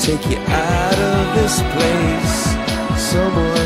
Take you out of this place. Someone